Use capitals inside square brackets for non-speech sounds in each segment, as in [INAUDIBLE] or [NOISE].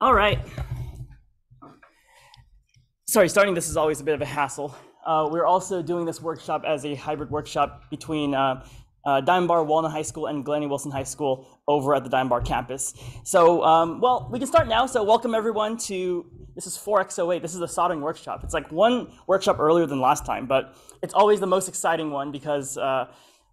All right. Sorry, starting this is always a bit of a hassle. Uh, we're also doing this workshop as a hybrid workshop between uh, uh, Diamond Bar Walnut High School and Glen A. Wilson High School over at the Diamond Bar campus. So, um, well, we can start now. So, welcome everyone to this is 4x08. This is the soldering workshop. It's like one workshop earlier than last time, but it's always the most exciting one because, uh,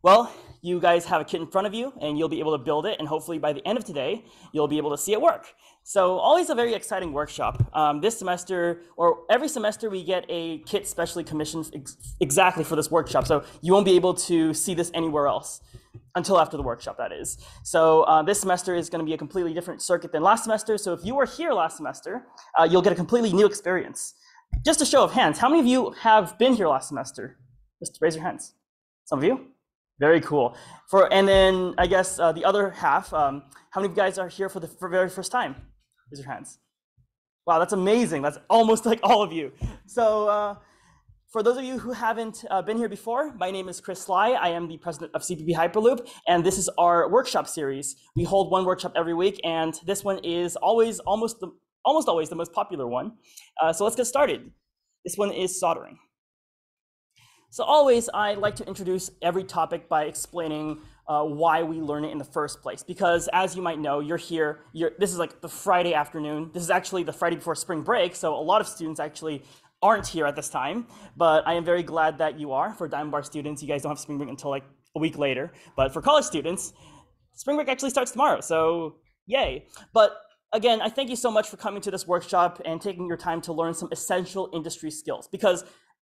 well, you guys have a kit in front of you and you'll be able to build it. And hopefully by the end of today, you'll be able to see it work. So always a very exciting workshop. Um, this semester, or every semester, we get a kit specially commissioned ex exactly for this workshop. So you won't be able to see this anywhere else until after the workshop, that is. So uh, this semester is going to be a completely different circuit than last semester. So if you were here last semester, uh, you'll get a completely new experience. Just a show of hands, how many of you have been here last semester? Just raise your hands. Some of you? Very cool. For and then I guess uh, the other half. Um, how many of you guys are here for the for very first time? Raise your hands. Wow, that's amazing. That's almost like all of you. So, uh, for those of you who haven't uh, been here before, my name is Chris Lai. I am the president of CPP Hyperloop, and this is our workshop series. We hold one workshop every week, and this one is always almost the almost always the most popular one. Uh, so let's get started. This one is soldering. So always, I like to introduce every topic by explaining uh, why we learn it in the first place. Because as you might know, you're here, you're, this is like the Friday afternoon. This is actually the Friday before spring break, so a lot of students actually aren't here at this time, but I am very glad that you are. For Diamond Bar students, you guys don't have spring break until like a week later, but for college students, spring break actually starts tomorrow, so yay. But again, I thank you so much for coming to this workshop and taking your time to learn some essential industry skills because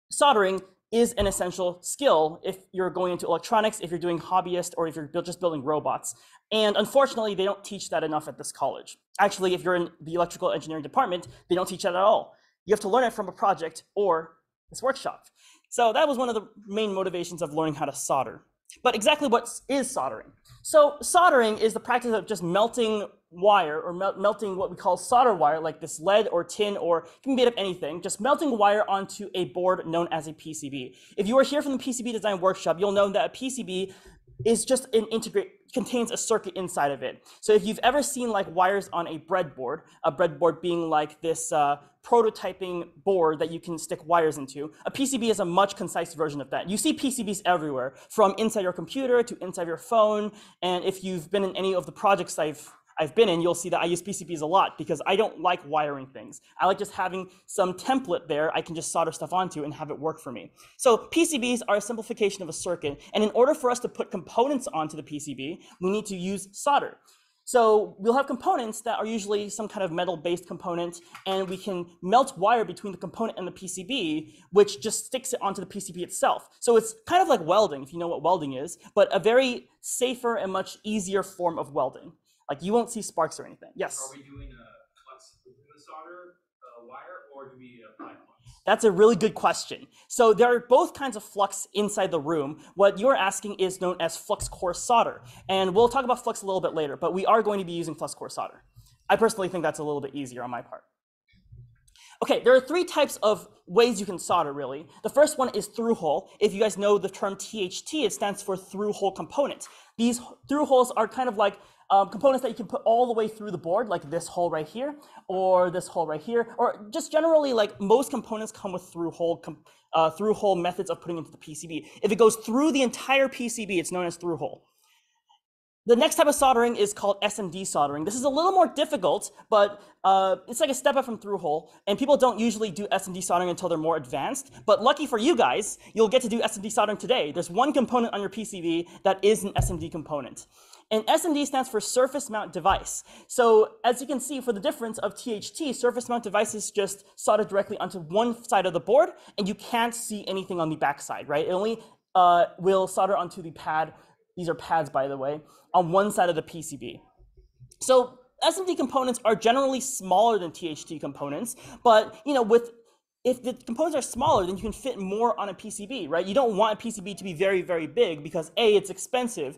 soldering is an essential skill if you're going into electronics, if you're doing hobbyist, or if you're just building robots. And unfortunately, they don't teach that enough at this college. Actually, if you're in the electrical engineering department, they don't teach that at all. You have to learn it from a project or this workshop. So that was one of the main motivations of learning how to solder. But exactly what is soldering? So soldering is the practice of just melting wire or mel melting what we call solder wire, like this lead or tin or it can be made of anything, just melting wire onto a board known as a PCB. If you are here from the PCB design workshop, you'll know that a PCB is just an integrate contains a circuit inside of it. So if you've ever seen like wires on a breadboard, a breadboard being like this uh, prototyping board that you can stick wires into, a PCB is a much concise version of that. You see PCBs everywhere, from inside your computer to inside your phone. And if you've been in any of the projects I've I've been in, you'll see that I use PCBs a lot because I don't like wiring things. I like just having some template there I can just solder stuff onto and have it work for me. So PCBs are a simplification of a circuit. And in order for us to put components onto the PCB, we need to use solder. So we'll have components that are usually some kind of metal-based component, and we can melt wire between the component and the PCB, which just sticks it onto the PCB itself. So it's kind of like welding, if you know what welding is, but a very safer and much easier form of welding. Like you won't see sparks or anything. Yes. Are we doing a flux within the solder uh, wire, or do we apply flux? That's a really good question. So there are both kinds of flux inside the room. What you're asking is known as flux core solder. And we'll talk about flux a little bit later, but we are going to be using flux core solder. I personally think that's a little bit easier on my part. Okay, there are three types of ways you can solder, really. The first one is through hole. If you guys know the term THT, it stands for through hole component. These through holes are kind of like um, components that you can put all the way through the board, like this hole right here, or this hole right here, or just generally like most components come with through hole, uh, through hole methods of putting into the PCB. If it goes through the entire PCB, it's known as through hole. The next type of soldering is called SMD soldering. This is a little more difficult, but uh, it's like a step up from through hole. And people don't usually do SMD soldering until they're more advanced. But lucky for you guys, you'll get to do SMD soldering today. There's one component on your PCB that is an SMD component. And SMD stands for surface mount device. So as you can see, for the difference of THT, surface mount devices just solder directly onto one side of the board, and you can't see anything on the back side, right? It only uh, will solder onto the pad. These are pads, by the way, on one side of the PCB. So SMD components are generally smaller than THT components, but you know, with if the components are smaller, then you can fit more on a PCB, right? You don't want a PCB to be very, very big because A, it's expensive,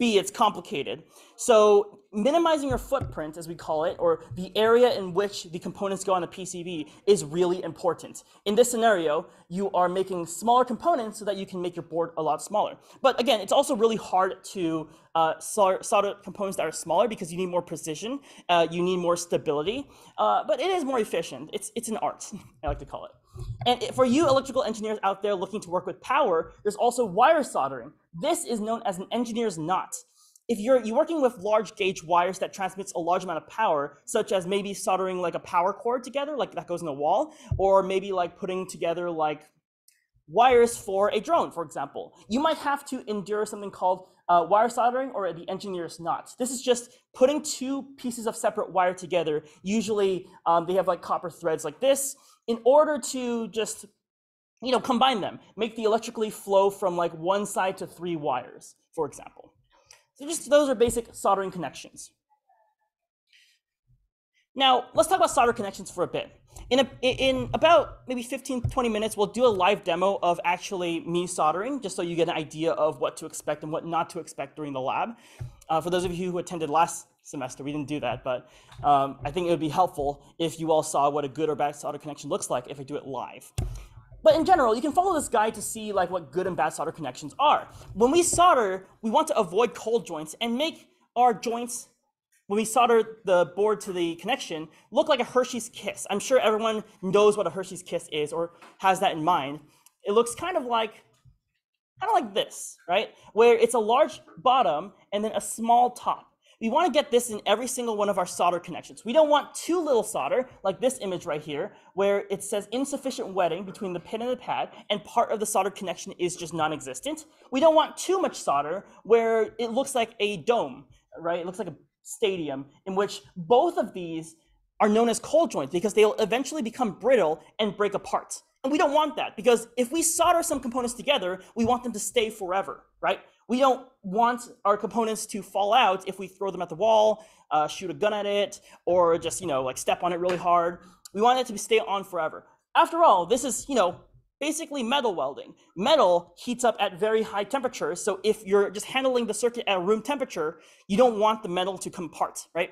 B, it's complicated. So minimizing your footprint, as we call it, or the area in which the components go on the PCB is really important. In this scenario, you are making smaller components so that you can make your board a lot smaller. But again, it's also really hard to uh, solder components that are smaller because you need more precision, uh, you need more stability, uh, but it is more efficient. It's, it's an art, [LAUGHS] I like to call it. And for you electrical engineers out there looking to work with power, there's also wire soldering. This is known as an engineer's knot. If you're, you're working with large gauge wires that transmits a large amount of power, such as maybe soldering like a power cord together, like that goes in the wall, or maybe like putting together like wires for a drone, for example, you might have to endure something called uh, wire soldering or the engineer's knot. This is just putting two pieces of separate wire together. Usually um, they have like copper threads like this in order to just you know, combine them, make the electrically flow from like one side to three wires, for example. So just those are basic soldering connections. Now, let's talk about solder connections for a bit. In, a, in about maybe 15, 20 minutes, we'll do a live demo of actually me soldering, just so you get an idea of what to expect and what not to expect during the lab. Uh, for those of you who attended last semester, we didn't do that, but um, I think it would be helpful if you all saw what a good or bad solder connection looks like if I do it live. But in general, you can follow this guide to see like what good and bad solder connections are. When we solder, we want to avoid cold joints and make our joints, when we solder the board to the connection, look like a Hershey's Kiss. I'm sure everyone knows what a Hershey's Kiss is or has that in mind. It looks kind of like, kind of like this, right? Where it's a large bottom and then a small top. We want to get this in every single one of our solder connections. We don't want too little solder, like this image right here, where it says insufficient wetting between the pin and the pad, and part of the soldered connection is just non-existent. We don't want too much solder, where it looks like a dome, right? It looks like a stadium, in which both of these are known as cold joints because they'll eventually become brittle and break apart. And we don't want that because if we solder some components together, we want them to stay forever, right? We don't want our components to fall out if we throw them at the wall, uh, shoot a gun at it, or just, you know, like step on it really hard. We want it to stay on forever. After all, this is, you know, basically metal welding. Metal heats up at very high temperatures, so if you're just handling the circuit at room temperature, you don't want the metal to come apart, right?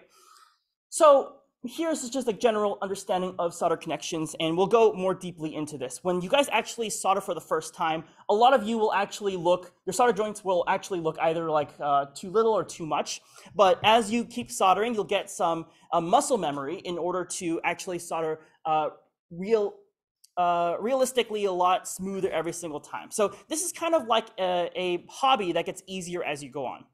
So here's just a general understanding of solder connections, and we'll go more deeply into this. When you guys actually solder for the first time, a lot of you will actually look, your solder joints will actually look either like uh, too little or too much. But as you keep soldering, you'll get some uh, muscle memory in order to actually solder uh, real uh, realistically a lot smoother every single time. So this is kind of like a, a hobby that gets easier as you go on.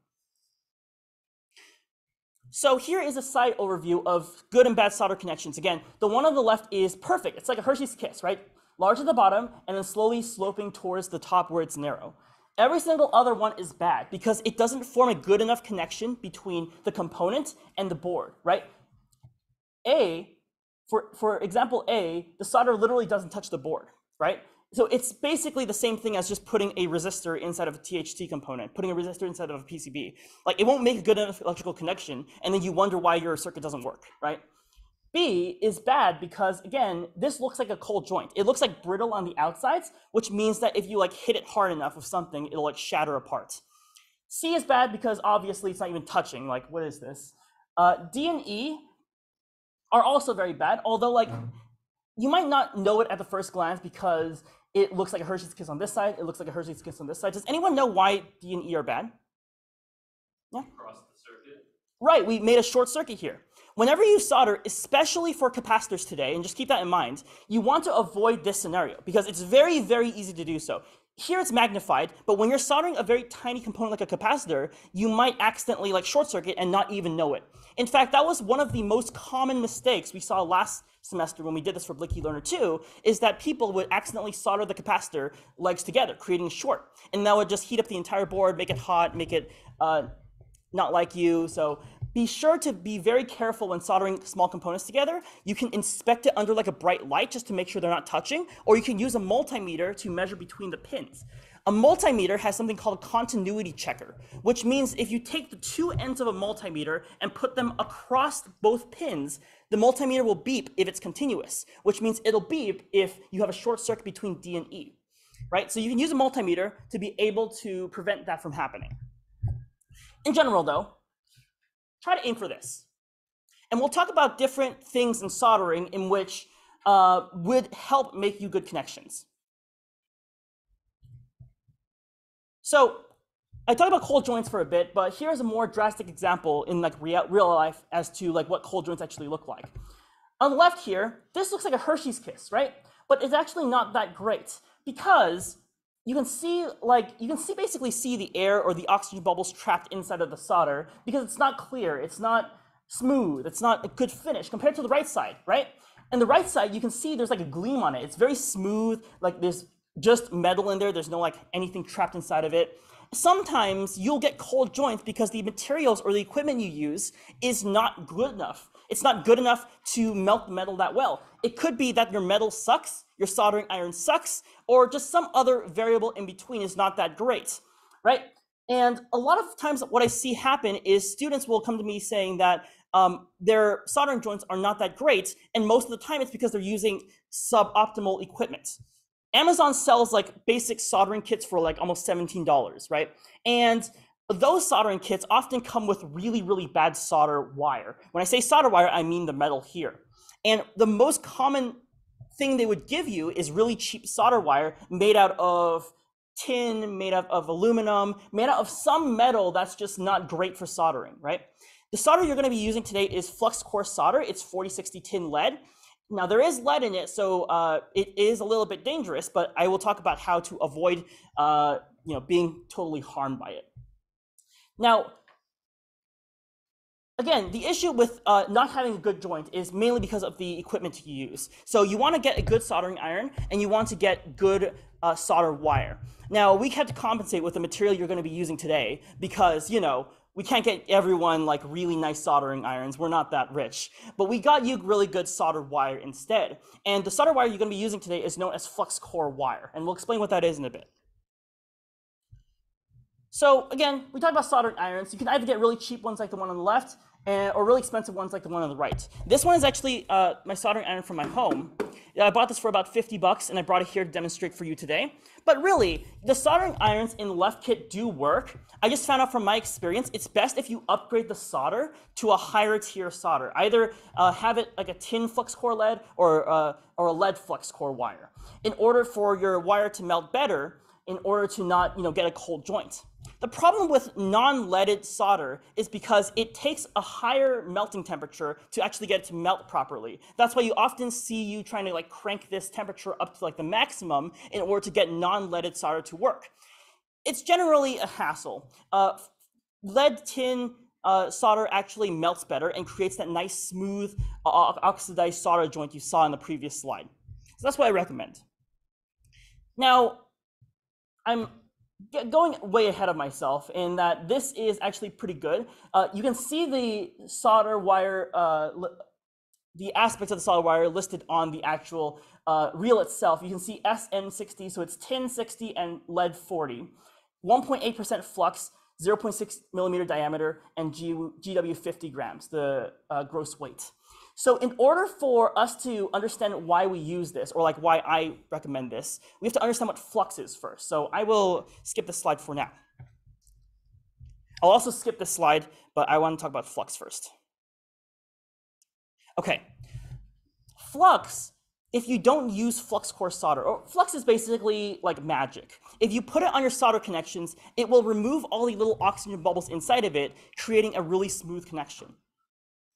So here is a side overview of good and bad solder connections. Again, the one on the left is perfect. It's like a Hershey's Kiss, right? Large at the bottom and then slowly sloping towards the top where it's narrow. Every single other one is bad because it doesn't form a good enough connection between the component and the board, right? A, for, for example A, the solder literally doesn't touch the board, right? So it's basically the same thing as just putting a resistor inside of a THT component, putting a resistor inside of a PCB. Like it won't make a good enough electrical connection, and then you wonder why your circuit doesn't work, right? B is bad because again, this looks like a cold joint. It looks like brittle on the outsides, which means that if you like hit it hard enough with something, it'll like shatter apart. C is bad because obviously it's not even touching. Like, what is this? Uh, D and E are also very bad, although like uh-huh. you might not know it at the first glance because it looks like a Hershey's Kiss on this side. It looks like a Hershey's Kiss on this side. Does anyone know why D and E are bad? Yeah. Across the circuit. Right, we made a short circuit here. Whenever you solder, especially for capacitors today, and just keep that in mind, you want to avoid this scenario because it's very, very easy to do so. Here it's magnified, but when you're soldering a very tiny component like a capacitor, you might accidentally like short circuit and not even know it. In fact, that was one of the most common mistakes we saw last semester when we did this for Blinky Learner 2, is that people would accidentally solder the capacitor legs together, creating a short. And that would just heat up the entire board, make it hot, make it uh, not like you. So be sure to be very careful when soldering small components together. You can inspect it under like a bright light just to make sure they're not touching, or you can use a multimeter to measure between the pins. A multimeter has something called a continuity checker, which means if you take the two ends of a multimeter and put them across both pins, the multimeter will beep if it's continuous, which means it'll beep if you have a short circuit between D and E, right? So you can use a multimeter to be able to prevent that from happening. in general, though, try to aim for this. And we'll talk about different things in soldering in which uh, would help make you good connections. So I talked about cold joints for a bit, but here's a more drastic example in like real, real life as to like what cold joints actually look like. On the left here, this looks like a Hershey's Kiss, right? But it's actually not that great because you can see like you can see basically see the air or the oxygen bubbles trapped inside of the solder because it's not clear, it's not smooth, it's not a good finish compared to the right side, right? And the right side, you can see there's like a gleam on it. It's very smooth, like there's just metal in there. There's no like anything trapped inside of it sometimes you'll get cold joints because the materials or the equipment you use is not good enough. It's not good enough to melt the metal that well. It could be that your metal sucks, your soldering iron sucks, or just some other variable in between is not that great, right? And a lot of times what I see happen is students will come to me saying that um, their soldering joints are not that great, and most of the time it's because they're using suboptimal equipment. Amazon sells like basic soldering kits for like almost $17, right? And those soldering kits often come with really, really bad solder wire. When I say solder wire, I mean the metal here. And the most common thing they would give you is really cheap solder wire made out of tin, made out of aluminum, made out of some metal that's just not great for soldering, right? The solder you're going to be using today is flux core solder. It's 4060 tin lead. Now there is lead in it, so uh, it is a little bit dangerous, but I will talk about how to avoid uh, you know, being totally harmed by it. Now, again, the issue with uh, not having a good joint is mainly because of the equipment you use. So you want to get a good soldering iron, and you want to get good uh, solder wire. Now, we have to compensate with the material you're going to be using today because, you know, we can't get everyone like really nice soldering irons. We're not that rich. But we got you really good solder wire instead. And the solder wire you're going to be using today is known as flux core wire. And we'll explain what that is in a bit. So again, we talked about soldering irons. You can either get really cheap ones like the one on the left, and, or really expensive ones like the one on the right. This one is actually uh, my soldering iron from my home. I bought this for about 50 bucks, and I brought it here to demonstrate for you today. But really, the soldering irons in the left kit do work. I just found out from my experience, it's best if you upgrade the solder to a higher tier solder. Either uh, have it like a tin flux core lead or, uh, or a lead flux core wire in order for your wire to melt better in order to not you know, get a cold joint. The problem with non-leaded solder is because it takes a higher melting temperature to actually get it to melt properly. That's why you often see you trying to like crank this temperature up to like the maximum in order to get non-leaded solder to work. It's generally a hassle. Uh, lead tin uh, solder actually melts better and creates that nice smooth uh, oxidized solder joint you saw in the previous slide. So that's what I recommend. Now, I'm going way ahead of myself in that this is actually pretty good. Uh, you can see the solder wire, uh, the aspects of the solder wire listed on the actual uh, reel itself. You can see SN60, so it's tin 60 and lead 40. 1.8% flux, 0.6 millimeter diameter, and G GW 50 grams, the uh, gross weight. So in order for us to understand why we use this, or like why I recommend this, we have to understand what flux is first. So I will skip this slide for now. I'll also skip this slide, but I want to talk about flux first. Okay, flux, if you don't use flux core solder, or flux is basically like magic. If you put it on your solder connections, it will remove all the little oxygen bubbles inside of it, creating a really smooth connection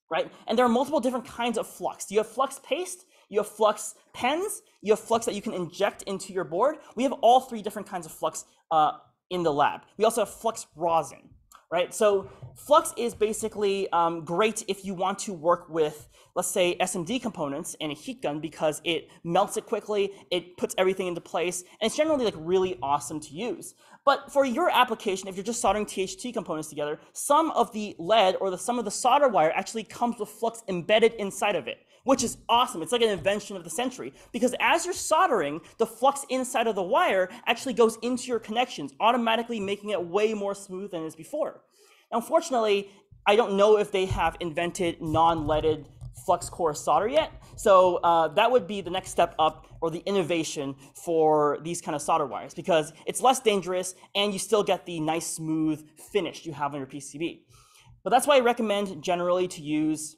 right? And there are multiple different kinds of flux. You have flux paste, you have flux pens, you have flux that you can inject into your board. We have all three different kinds of flux uh, in the lab. We also have flux rosin, right? So flux is basically um, great if you want to work with, let's say, SMD components in a heat gun because it melts it quickly, it puts everything into place, and it's generally like really awesome to use. But for your application, if you're just soldering THT components together, some of the lead or the, some of the solder wire actually comes with flux embedded inside of it, which is awesome. It's like an invention of the century because as you're soldering, the flux inside of the wire actually goes into your connections, automatically making it way more smooth than it is before. Unfortunately, I don't know if they have invented non-leaded flux core solder yet. So uh, that would be the next step up or the innovation for these kind of solder wires because it's less dangerous and you still get the nice smooth finish you have on your PCB. But that's why I recommend generally to use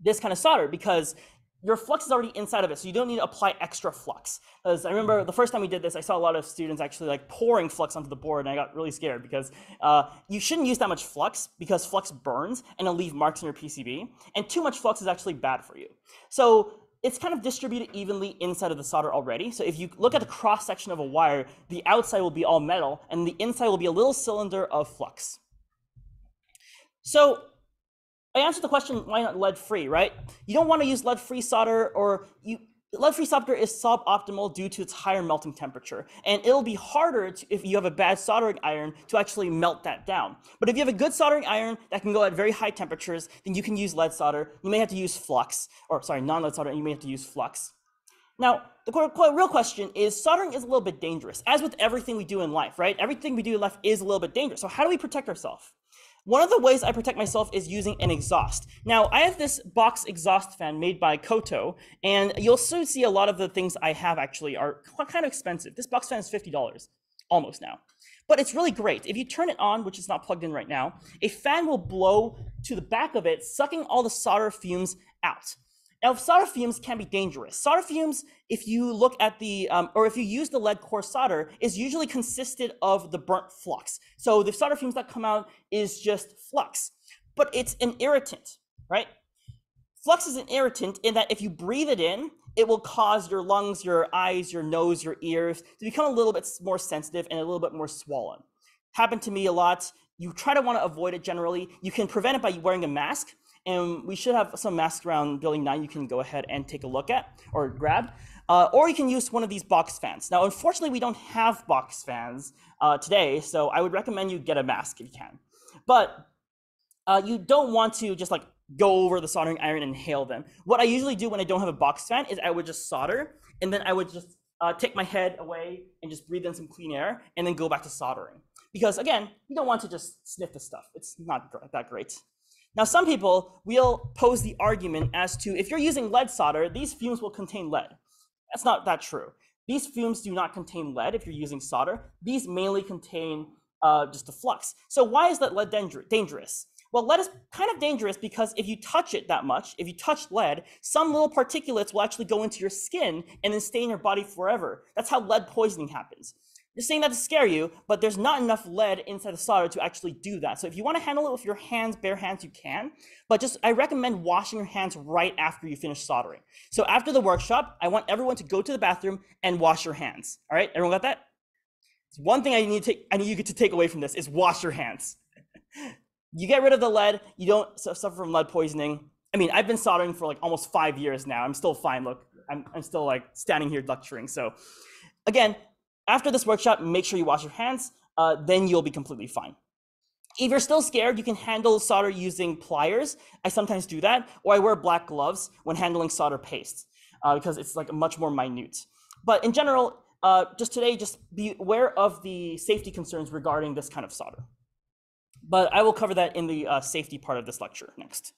this kind of solder because your flux is already inside of it, so you don't need to apply extra flux. Because I remember the first time we did this, I saw a lot of students actually like pouring flux onto the board, and I got really scared because uh, you shouldn't use that much flux because flux burns and it'll leave marks on your PCB, and too much flux is actually bad for you. So it's kind of distributed evenly inside of the solder already. So if you look at the cross section of a wire, the outside will be all metal, and the inside will be a little cylinder of flux. So I answered the question, why not lead-free, right? You don't want to use lead-free solder or you lead-free solder is suboptimal due to its higher melting temperature. And it'll be harder to, if you have a bad soldering iron to actually melt that down. But if you have a good soldering iron that can go at very high temperatures, then you can use lead solder. You may have to use flux, or sorry, non-lead solder, and you may have to use flux. Now, the real question is soldering is a little bit dangerous, as with everything we do in life, right? Everything we do in life is a little bit dangerous. So how do we protect ourselves? One of the ways I protect myself is using an exhaust. Now, I have this box exhaust fan made by Koto, and you'll soon see a lot of the things I have actually are kind of expensive. This box fan is $50, almost now. But it's really great. If you turn it on, which is not plugged in right now, a fan will blow to the back of it, sucking all the solder fumes out. Now, solder fumes can be dangerous. Solder fumes, if you look at the, um, or if you use the lead core solder, is usually consisted of the burnt flux. So the solder fumes that come out is just flux, but it's an irritant, right? Flux is an irritant in that if you breathe it in, it will cause your lungs, your eyes, your nose, your ears to become a little bit more sensitive and a little bit more swollen. Happened to me a lot. You try to want to avoid it generally. You can prevent it by wearing a mask, and we should have some masks around building 9 you can go ahead and take a look at or grab. Uh, or you can use one of these box fans. Now, unfortunately, we don't have box fans uh, today, so I would recommend you get a mask if you can. But uh, you don't want to just like go over the soldering iron and inhale them. What I usually do when I don't have a box fan is I would just solder, and then I would just uh, take my head away and just breathe in some clean air, and then go back to soldering. Because again, you don't want to just sniff the stuff. It's not that great. Now, some people will pose the argument as to if you're using lead solder, these fumes will contain lead. That's not that true. These fumes do not contain lead if you're using solder. These mainly contain uh, just a flux. So why is that lead dangerous? Well, lead is kind of dangerous because if you touch it that much, if you touch lead, some little particulates will actually go into your skin and then stay in your body forever. That's how lead poisoning happens. Saying that to scare you, but there's not enough lead inside the solder to actually do that. So if you want to handle it with your hands, bare hands, you can. But just I recommend washing your hands right after you finish soldering. So after the workshop, I want everyone to go to the bathroom and wash your hands. All right, everyone got that? It's one thing I need to take, I need you to take away from this is wash your hands. you get rid of the lead, you don't suffer from lead poisoning. I mean, I've been soldering for like almost five years now. I'm still fine. Look, I'm, I'm still like standing here lecturing. So again, after this workshop, make sure you wash your hands, uh, then you'll be completely fine. If you're still scared, you can handle solder using pliers. I sometimes do that, or I wear black gloves when handling solder paste uh, because it's like much more minute. But in general, uh, just today, just be aware of the safety concerns regarding this kind of solder. But I will cover that in the uh, safety part of this lecture next.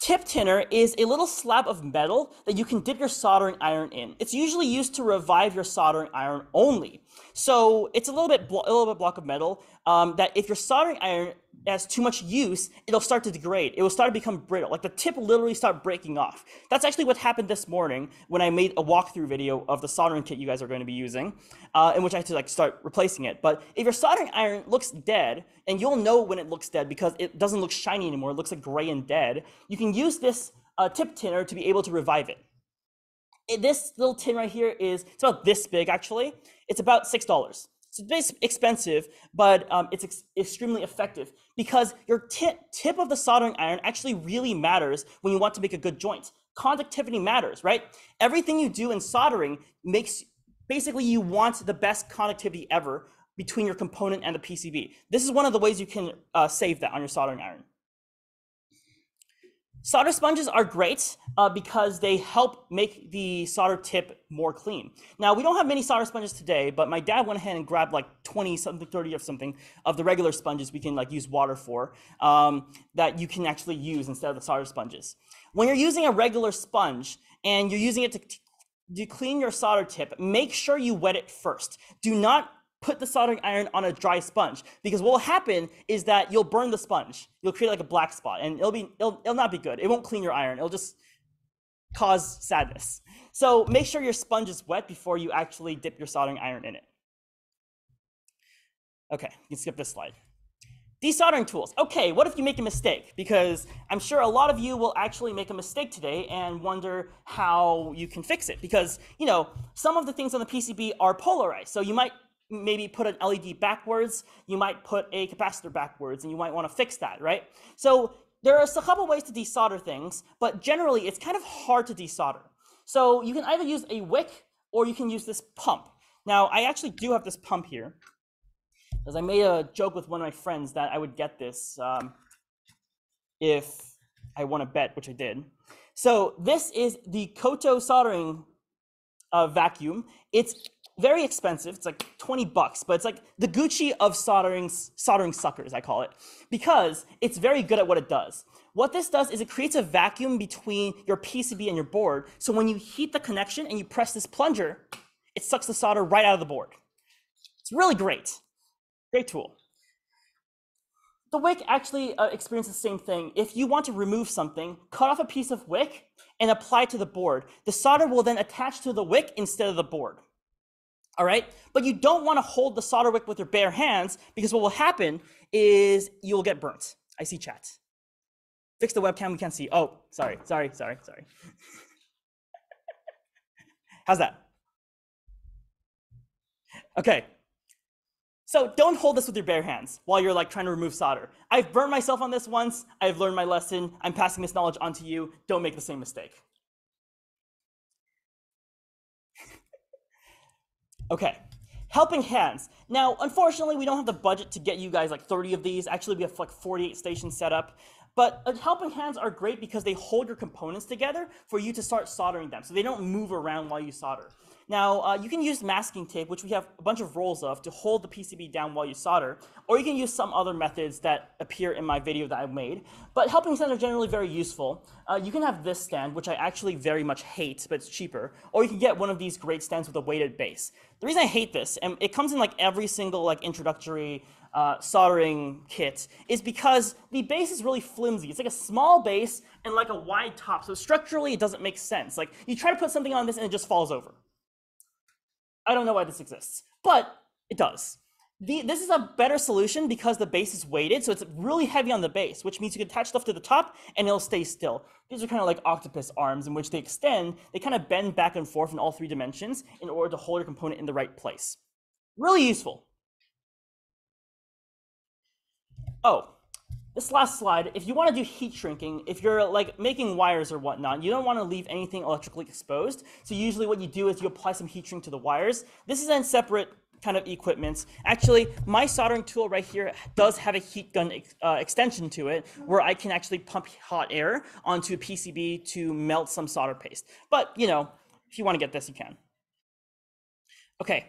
Tip tinner is a little slab of metal that you can dip your soldering iron in. It's usually used to revive your soldering iron only. So it's a little bit a little bit block of metal um, that if your soldering iron has too much use, it'll start to degrade. It will start to become brittle. Like the tip literally start breaking off. That's actually what happened this morning when I made a walkthrough video of the soldering kit you guys are going to be using, uh, in which I had to like start replacing it. But if your soldering iron looks dead, and you'll know when it looks dead because it doesn't look shiny anymore, it looks like gray and dead, you can use this uh, tip tinner to be able to revive it. it. This little tin right here is, it's about this big actually. It's about $6. It's expensive, but um, it's ex extremely effective because your tip, tip of the soldering iron actually really matters when you want to make a good joint. Conductivity matters, right? Everything you do in soldering makes, basically you want the best conductivity ever between your component and the PCB. This is one of the ways you can uh, save that on your soldering iron. Solder sponges are great uh, because they help make the solder tip more clean. Now, we don't have many solder sponges today, but my dad went ahead and grabbed like 20 something, 30 or something of the regular sponges we can like use water for um, that you can actually use instead of the solder sponges. When you're using a regular sponge and you're using it to, to clean your solder tip, make sure you wet it first. Do not put the soldering iron on a dry sponge because what will happen is that you'll burn the sponge. You'll create like a black spot and it'll be it'll, it'll not be good. It won't clean your iron. It'll just cause sadness. So make sure your sponge is wet before you actually dip your soldering iron in it. Okay, you can skip this slide. Desoldering tools. Okay, what if you make a mistake? Because I'm sure a lot of you will actually make a mistake today and wonder how you can fix it. Because, you know, some of the things on the PCB are polarized. So you might maybe put an LED backwards, you might put a capacitor backwards, and you might want to fix that, right? So there are a couple ways to desolder things, but generally it's kind of hard to desolder. So you can either use a wick or you can use this pump. Now, I actually do have this pump here, because I made a joke with one of my friends that I would get this um, if I won a bet, which I did. So this is the Koto soldering uh, vacuum. It's very expensive. It's like 20 bucks, but it's like the Gucci of soldering soldering suckers, I call it, because it's very good at what it does. What this does is it creates a vacuum between your PCB and your board. So when you heat the connection and you press this plunger, it sucks the solder right out of the board. It's really great. Great tool. The wick actually uh, experiences the same thing. If you want to remove something, cut off a piece of wick and apply it to the board. The solder will then attach to the wick instead of the board all right? But you don't want to hold the solder wick with your bare hands because what will happen is you'll get burnt. I see chat. Fix the webcam, we can't see. Oh, sorry, sorry, sorry, sorry. [LAUGHS] How's that? Okay. So don't hold this with your bare hands while you're like trying to remove solder. I've burned myself on this once. I've learned my lesson. I'm passing this knowledge on to you. Don't make the same mistake. Okay, helping hands. Now, unfortunately, we don't have the budget to get you guys like 30 of these. Actually, we have like 48 stations set up. But uh, helping hands are great because they hold your components together for you to start soldering them. So they don't move around while you solder. Now, uh, you can use masking tape, which we have a bunch of rolls of, to hold the PCB down while you solder, or you can use some other methods that appear in my video that I've made. But helping hands are generally very useful. Uh, you can have this stand, which I actually very much hate, but it's cheaper, or you can get one of these great stands with a weighted base. The reason I hate this, and it comes in like every single like introductory uh, soldering kit, is because the base is really flimsy. It's like a small base and like a wide top, so structurally it doesn't make sense. Like you try to put something on this and it just falls over. I don't know why this exists, but it does. The, this is a better solution because the base is weighted, so it's really heavy on the base, which means you can attach stuff to the top and it'll stay still. These are kind of like octopus arms in which they extend, they kind of bend back and forth in all three dimensions in order to hold your component in the right place. Really useful. Oh, this last slide, if you want to do heat shrinking, if you're like making wires or whatnot, you don't want to leave anything electrically exposed. So usually what you do is you apply some heat shrink to the wires. This is in separate kind of equipment. Actually, my soldering tool right here does have a heat gun uh, extension to it where I can actually pump hot air onto a PCB to melt some solder paste. But, you know, if you want to get this, you can. Okay,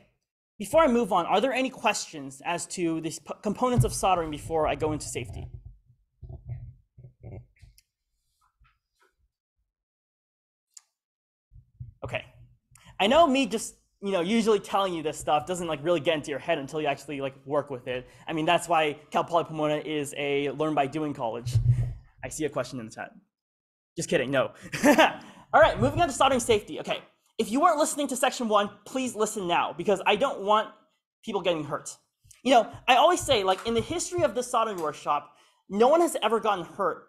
before I move on, are there any questions as to the components of soldering before I go into safety? Okay. I know me just, you know, usually telling you this stuff doesn't like really get into your head until you actually like work with it. I mean, that's why Cal Poly Pomona is a learn by doing college. I see a question in the chat. Just kidding, no. [LAUGHS] All right, moving on to soldering safety. Okay, if you weren't listening to section one, please listen now because I don't want people getting hurt. You know, I always say, like, in the history of the soldering workshop, no one has ever gotten hurt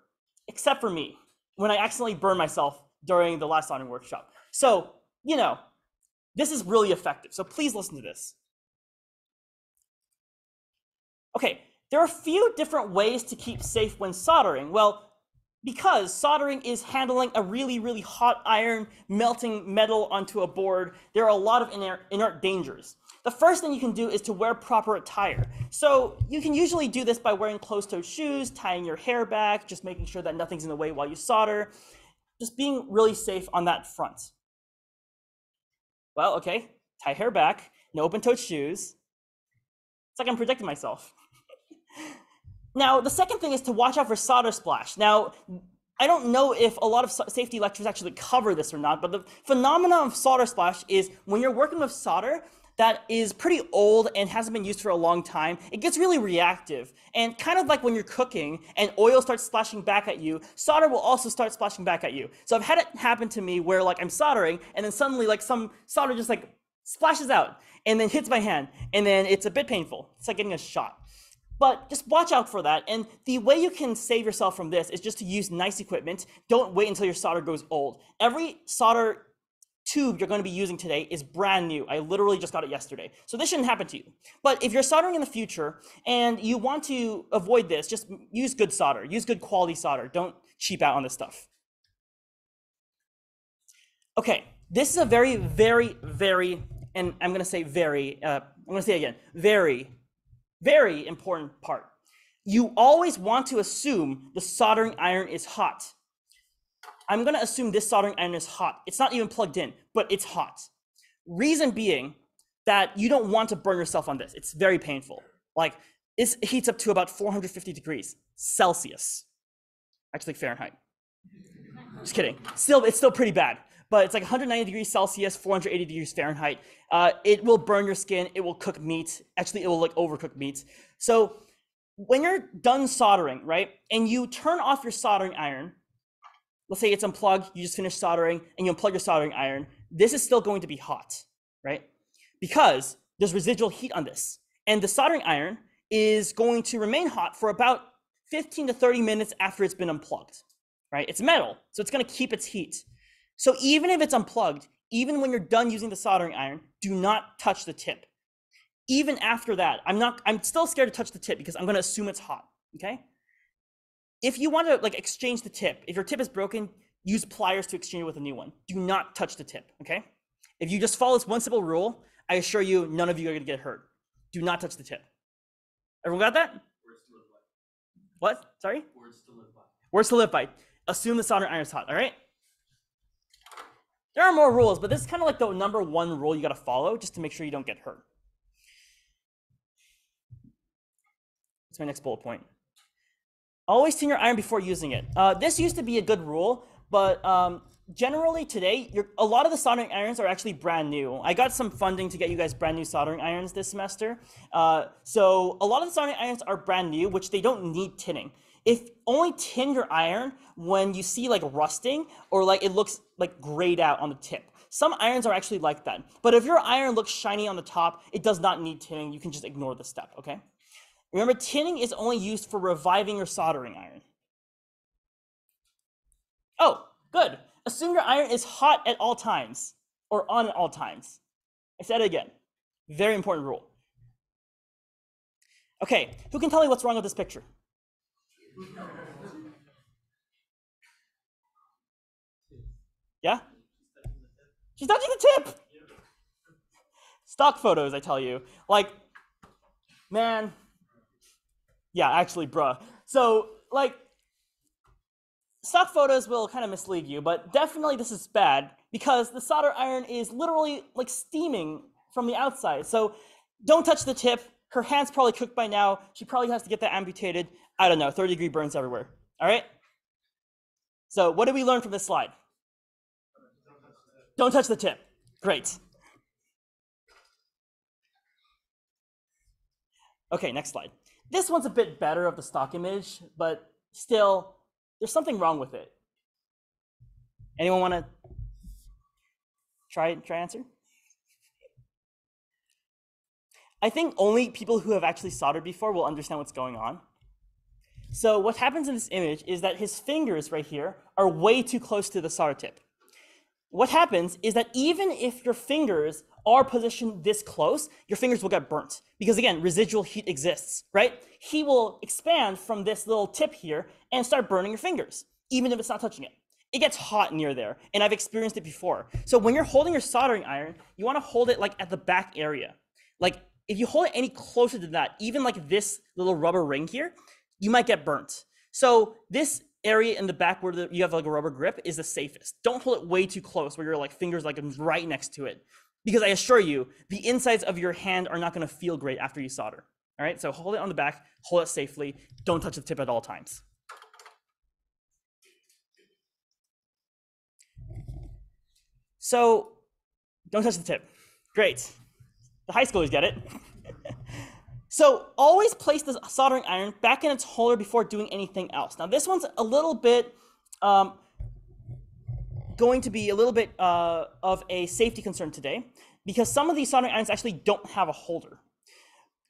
except for me when I accidentally burned myself during the last soldering workshop. So, you know, this is really effective. So please listen to this. Okay, there are a few different ways to keep safe when soldering. Well, because soldering is handling a really, really hot iron, melting metal onto a board, there are a lot of inert, inert dangers. the first thing you can do is to wear proper attire. So you can usually do this by wearing closed-toed shoes, tying your hair back, just making sure that nothing's in the way while you solder, just being really safe on that front. Well, okay, tie hair back, no open-toed shoes. It's like I'm protecting myself. [LAUGHS] now, the second thing is to watch out for solder splash. Now, I don't know if a lot of safety lectures actually cover this or not, but the phenomenon of solder splash is when you're working with solder, that is pretty old and hasn't been used for a long time, it gets really reactive. And kind of like when you're cooking and oil starts splashing back at you, solder will also start splashing back at you. So I've had it happen to me where like I'm soldering and then suddenly like some solder just like splashes out and then hits my hand and then it's a bit painful. It's like getting a shot. But just watch out for that. And the way you can save yourself from this is just to use nice equipment. Don't wait until your solder goes old. Every solder tube you're going to be using today is brand new. I literally just got it yesterday. So this shouldn't happen to you. But if you're soldering in the future and you want to avoid this, just use good solder. Use good quality solder. Don't cheap out on this stuff. Okay, this is a very, very, very, and I'm going to say very, uh, I'm going to say again, very, very important part. You always want to assume the soldering iron is hot. I'm going to assume this soldering iron is hot. It's not even plugged in, but it's hot. Reason being that you don't want to burn yourself on this. It's very painful. Like it heats up to about 450 degrees Celsius. Actually Fahrenheit. Just kidding. Still, it's still pretty bad. But it's like 190 degrees Celsius, 480 degrees Fahrenheit. Uh, it will burn your skin. It will cook meat. Actually, it will like overcook meat. So when you're done soldering, right, and you turn off your soldering iron, let's say it's unplugged, you just finished soldering and you unplug your soldering iron, this is still going to be hot, right? Because there's residual heat on this. And the soldering iron is going to remain hot for about 15 to 30 minutes after it's been unplugged, right? It's metal, so it's gonna keep its heat. So even if it's unplugged, even when you're done using the soldering iron, do not touch the tip. Even after that, I'm not, I'm still scared to touch the tip because I'm gonna assume it's hot, okay? if you want to like exchange the tip, if your tip is broken, use pliers to exchange it with a new one. Do not touch the tip, okay? If you just follow this one simple rule, I assure you none of you are gonna get hurt. Do not touch the tip. Everyone got that? Words to live by. What? Sorry? Words to live by. Words to live by. Assume the soldering iron is hot, all right? There are more rules, but this is kind of like the number one rule you gotta follow just to make sure you don't get hurt. That's my next bullet point. Always tin your iron before using it. Uh, this used to be a good rule, but um, generally today, a lot of the soldering irons are actually brand new. I got some funding to get you guys brand new soldering irons this semester. Uh, so a lot of the soldering irons are brand new, which they don't need tinning. If only tin your iron when you see like rusting or like it looks like grayed out on the tip. Some irons are actually like that. But if your iron looks shiny on the top, it does not need tinning. You can just ignore the step, okay? Remember, tinning is only used for reviving your soldering iron. Oh, good. Assume your iron is hot at all times or on at all times. I said it again. Very important rule. Okay, who can tell me what's wrong with this picture? [LAUGHS] Yeah? She's touching the tip! Stock photos, I tell you. Like, man, yeah, actually, bruh. So, like, stock photos will kind of mislead you, but definitely this is bad because the solder iron is literally like steaming from the outside. So don't touch the tip. Her hand's probably cooked by now. She probably has to get that amputated. I don't know, 30 degree burns everywhere. All right? So what did we learn from this slide? Don't touch the tip. Great. Okay, next slide. This one's a bit better of the stock image, but still, there's something wrong with it. Anyone want to try try answer? I think only people who have actually soldered before will understand what's going on. So what happens in this image is that his fingers right here are way too close to the solder tip. What happens is that even if your fingers are positioned this close, your fingers will get burnt because again, residual heat exists, right? He will expand from this little tip here and start burning your fingers, even if it's not touching it. It gets hot near there, and I've experienced it before. So when you're holding your soldering iron, you want to hold it like at the back area. like if you hold it any closer to that, even like this little rubber ring here, you might get burnt. So this area in the back where the, you have like a rubber grip is the safest. Don't hold it way too close where your like fingers like right next to it. Because I assure you, the insides of your hand are not going to feel great after you solder. All right, so hold it on the back, hold it safely. Don't touch the tip at all times. So don't touch the tip. Great. The high schoolers get it. [LAUGHS] so always place the soldering iron back in its holder before doing anything else. Now this one's a little bit um, going to be a little bit uh, of a safety concern today because some of these soldering irons actually don't have a holder.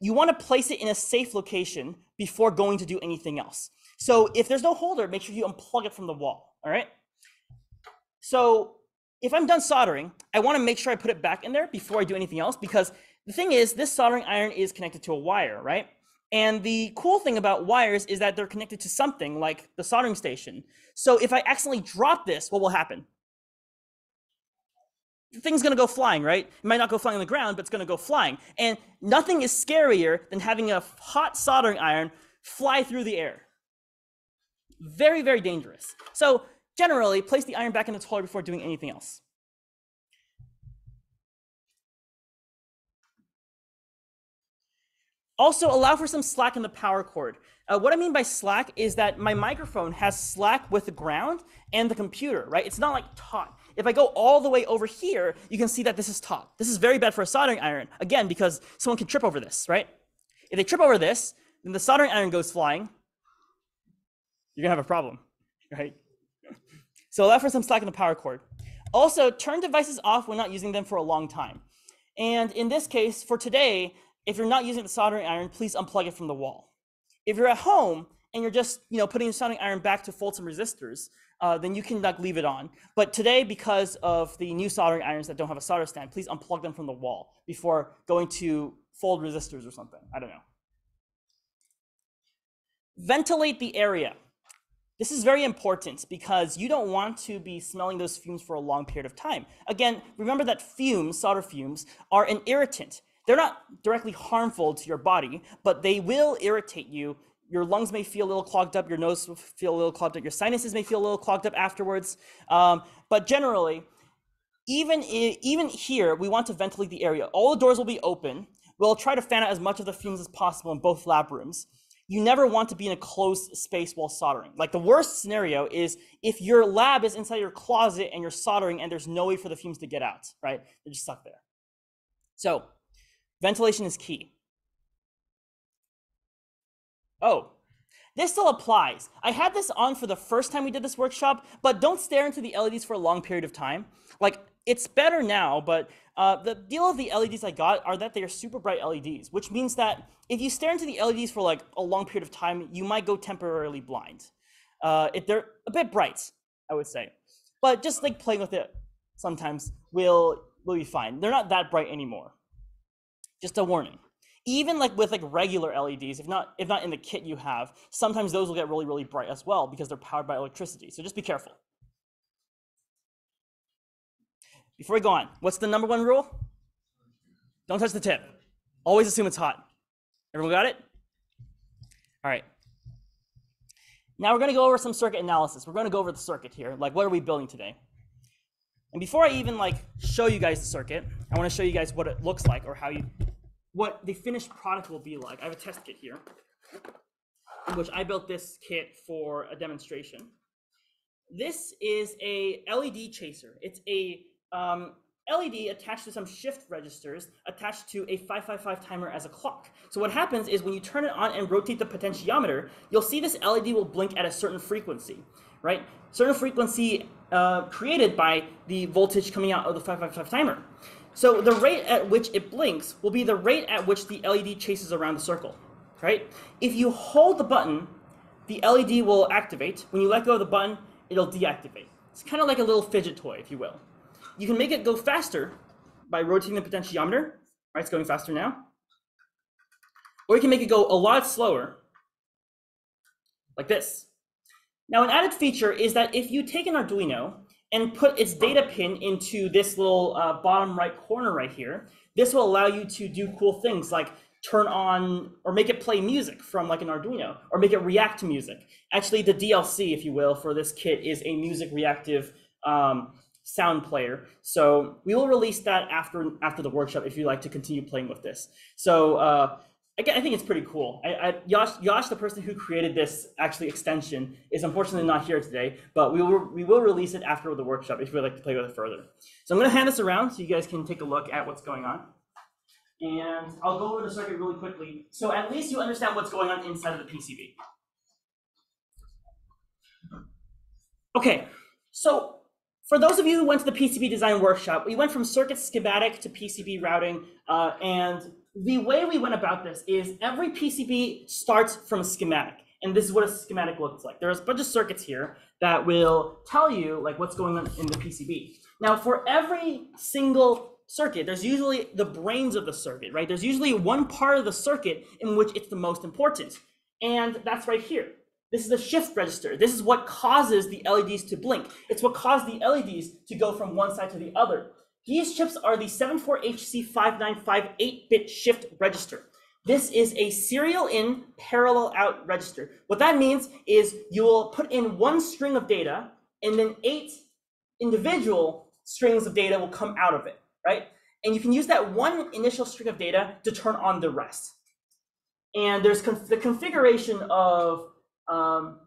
You want to place it in a safe location before going to do anything else. So if there's no holder, make sure you unplug it from the wall, all right? So if I'm done soldering, I want to make sure I put it back in there before I do anything else because the thing is, this soldering iron is connected to a wire, right? And the cool thing about wires is that they're connected to something like the soldering station. So if I accidentally drop this, what will happen? The thing's gonna go flying, right? It might not go flying on the ground, but it's gonna go flying. And nothing is scarier than having a hot soldering iron fly through the air. Very, very dangerous. So Generally, place the iron back in its holder before doing anything else. Also, allow for some slack in the power cord. Uh, what I mean by slack is that my microphone has slack with the ground and the computer, right? It's not like taut. If I go all the way over here, you can see that this is taut. This is very bad for a soldering iron, again, because someone can trip over this, right? If they trip over this, then the soldering iron goes flying, you're gonna have a problem, [LAUGHS] right? So allow for some slack in the power cord. Also, turn devices off when not using them for a long time. And in this case, for today, if you're not using the soldering iron, please unplug it from the wall. If you're at home and you're just, you know, putting the soldering iron back to fold some resistors, uh, then you can like leave it on. But today, because of the new soldering irons that don't have a solder stand, please unplug them from the wall before going to fold resistors or something. I don't know. Ventilate the area. This is very important because you don't want to be smelling those fumes for a long period of time. Again, remember that fumes, solder fumes, are an irritant. They're not directly harmful to your body, but they will irritate you. Your lungs may feel a little clogged up, your nose will feel a little clogged up, your sinuses may feel a little clogged up afterwards. Um, but generally, even, even here, we want to ventilate the area. All the doors will be open. We'll try to fan out as much of the fumes as possible in both lab rooms you never want to be in a closed space while soldering. Like the worst scenario is if your lab is inside your closet and you're soldering and there's no way for the fumes to get out, right? They're just stuck there. So ventilation is key. Oh, this still applies. I had this on for the first time we did this workshop, but don't stare into the LEDs for a long period of time. Like it's better now, but uh, the deal of the LEDs I got are that they are super bright LEDs, which means that if you stare into the LEDs for like a long period of time, you might go temporarily blind. Uh, if they're a bit bright, I would say, but just like playing with it sometimes will will be fine. They're not that bright anymore. Just a warning. Even like with like regular LEDs, if not if not in the kit you have, sometimes those will get really really bright as well because they're powered by electricity. So just be careful. Before we go on, what's the number one rule? Don't touch the tip. Always assume it's hot. Everyone got it? All right. Now we're going to go over some circuit analysis. We're going to go over the circuit here. Like, what are we building today? And before I even like show you guys the circuit, I want to show you guys what it looks like or how you, what the finished product will be like. I have a test kit here, which I built this kit for a demonstration. This is a LED chaser. It's a um, LED attached to some shift registers attached to a 555 timer as a clock. So what happens is when you turn it on and rotate the potentiometer, you'll see this LED will blink at a certain frequency, right? Certain frequency uh, created by the voltage coming out of the 555 timer. So the rate at which it blinks will be the rate at which the LED chases around the circle, right? If you hold the button, the LED will activate. When you let go of the button, it'll deactivate. It's kind of like a little fidget toy, if you will. You can make it go faster by rotating the potentiometer. Right, it's going faster now. Or you can make it go a lot slower, like this. Now, an added feature is that if you take an Arduino and put its data pin into this little uh, bottom right corner right here, This will allow you to do cool things like turn on or make it play music from like an Arduino or make it react to music. Actually, the DLC, if you will, for this kit is a music reactive um, sound player. So we will release that after after the workshop if you like to continue playing with this. So uh, again, I think it's pretty cool. I, I, Yash, Yash, the person who created this actually extension, is unfortunately not here today, but we will we will release it after the workshop if you would like to play with it further. So I'm going to hand this around so you guys can take a look at what's going on. And I'll go over the circuit really quickly. So at least you understand what's going on inside of the PCB. Okay, so for those of you who went to the PCB design workshop, we went from circuit schematic to PCB routing. Uh, and the way we went about this is every PCB starts from a schematic. And this is what a schematic looks like. There's a bunch of circuits here that will tell you like what's going on in the PCB. Now, for every single circuit, there's usually the brains of the circuit, right? There's usually one part of the circuit in which it's the most important. And that's right here. This is the shift register. This is what causes the LEDs to blink. It's what caused the LEDs to go from one side to the other. These chips are the 74HC595 8-bit shift register. This is a serial in, parallel out register. What that means is you will put in one string of data and then eight individual strings of data will come out of it right? And you can use that one initial string of data to turn on the rest. And there's conf the configuration of um,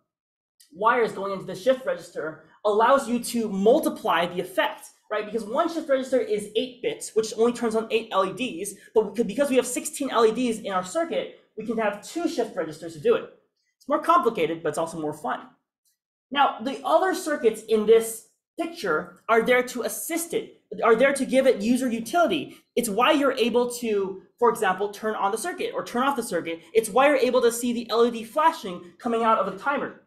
wires going into the shift register allows you to multiply the effect, right? Because one shift register is eight bits, which only turns on eight LEDs, but because we have 16 LEDs in our circuit, we can have two shift registers to do it. It's more complicated, but it's also more fun. Now, the other circuits in this picture are there to assist it are there to give it user utility. It's why you're able to, for example, turn on the circuit or turn off the circuit. It's why you're able to see the LED flashing coming out of the timer.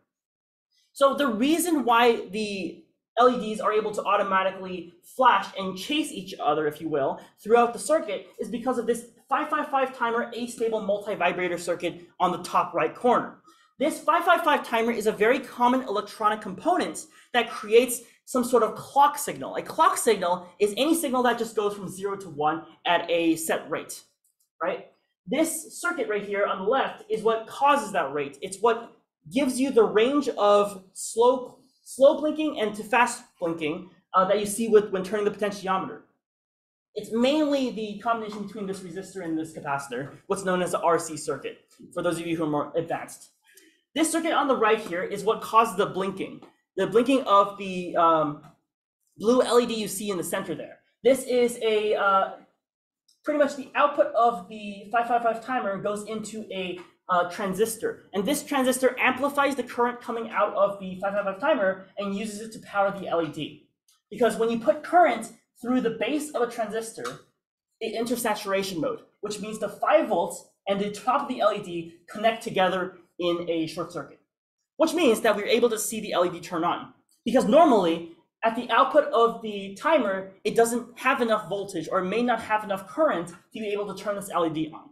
So the reason why the LEDs are able to automatically flash and chase each other, if you will, throughout the circuit is because of this 555 timer astable multi-vibrator circuit on the top right corner. This 555 timer is a very common electronic component that creates some sort of clock signal. A clock signal is any signal that just goes from zero to one at a set rate, right? This circuit right here on the left is what causes that rate. It's what gives you the range of slow, slow blinking and to fast blinking uh, that you see with when turning the potentiometer. It's mainly the combination between this resistor and this capacitor, what's known as the RC circuit, for those of you who are more advanced. This circuit on the right here is what causes the blinking the blinking of the um, blue LED you see in the center there. This is a uh, pretty much the output of the 555 timer goes into a uh, transistor. And this transistor amplifies the current coming out of the 555 timer and uses it to power the LED. Because when you put current through the base of a transistor, it enters saturation mode, which means the 5 volts and the top of the LED connect together in a short circuit which means that we're able to see the LED turn on. Because normally, at the output of the timer, it doesn't have enough voltage or may not have enough current to be able to turn this LED on.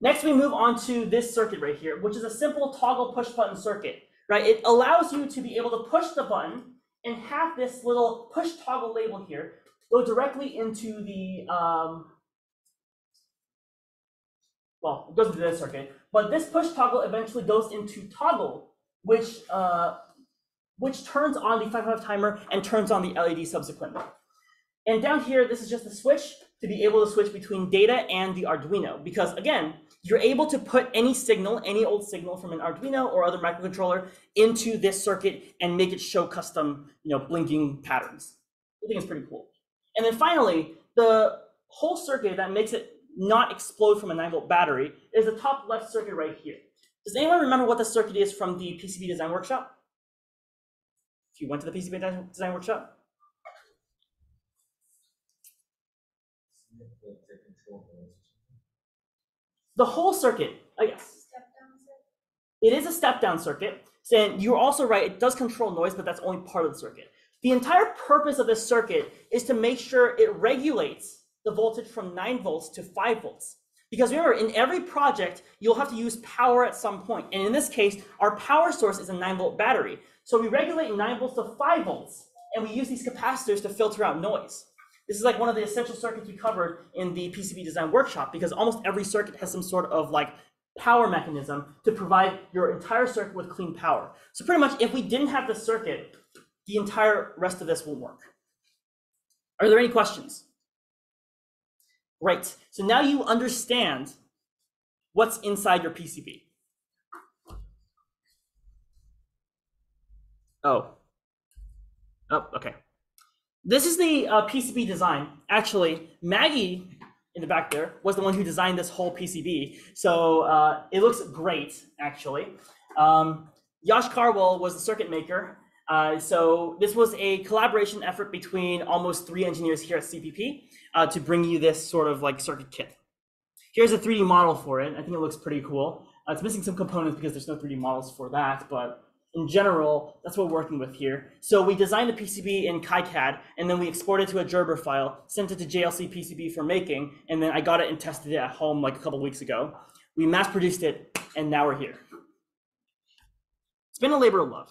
Next, we move on to this circuit right here, which is a simple toggle push button circuit, right? It allows you to be able to push the button and have this little push toggle label here go directly into the, um, well, it goes into this circuit, but this push toggle eventually goes into toggle, which uh, which turns on the 55 timer and turns on the LED subsequently. And down here, this is just a switch to be able to switch between data and the Arduino. Because again, you're able to put any signal, any old signal from an Arduino or other microcontroller into this circuit and make it show custom, you know, blinking patterns. I think it's pretty cool. And then finally, the whole circuit that makes it not explode from a 9 volt battery is the top left circuit right here. Does anyone remember what the circuit is from the PCB design workshop? If you went to the PCB design workshop? The whole circuit, oh yes. It is a step down circuit. And you're also right, it does control noise, but that's only part of the circuit. The entire purpose of this circuit is to make sure it regulates the voltage from 9 volts to 5 volts. Because remember, in every project, you'll have to use power at some point. And in this case, our power source is a 9 volt battery. So we regulate 9 volts to 5 volts, and we use these capacitors to filter out noise. This is like one of the essential circuits we covered in the PCB design workshop because almost every circuit has some sort of like power mechanism to provide your entire circuit with clean power. So pretty much if we didn't have this circuit, the entire rest of this won't work. Are there any questions? Great. So now you understand what's inside your PCB. Oh. Oh, okay. This is the uh, PCB design. Actually, Maggie in the back there was the one who designed this whole PCB. So uh, it looks great, actually. Um, Yash Karwal was the circuit maker. Uh, so this was a collaboration effort between almost three engineers here at CPP uh, to bring you this sort of like circuit kit. Here's a 3D model for it. I think it looks pretty cool. Uh, it's missing some components because there's no 3D models for that, but in general, that's what we're working with here. So we designed the PCB in KiCad, and then we exported it to a Gerber file, sent it to JLC PCB for making, and then I got it and tested it at home like a couple weeks ago. We mass produced it, and now we're here. It's been a labor of love.